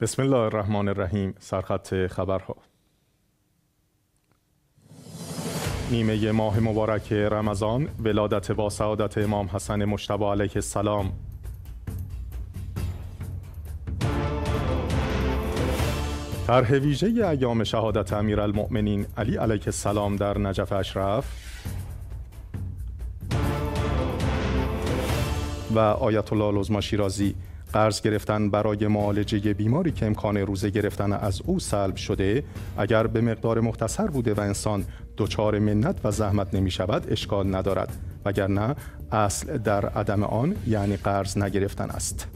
بسم الله الرحمن الرحیم سرخط خبرها نیمه ماه مبارک رمضان ولادت با سعادت امام حسن مشتبه علیه السلام طرح ویژه ایام شهادت امیرالمؤمنین علی علیه السلام در نجف اشرف و آیت الله العظما شیرازی قرض گرفتن برای معالجه بیماری که امکان روزه گرفتن از او سلب شده اگر به مقدار مختصر بوده و انسان دچار منت و زحمت نمی شود اشکال ندارد وگرنه اصل در عدم آن یعنی قرض نگرفتن است.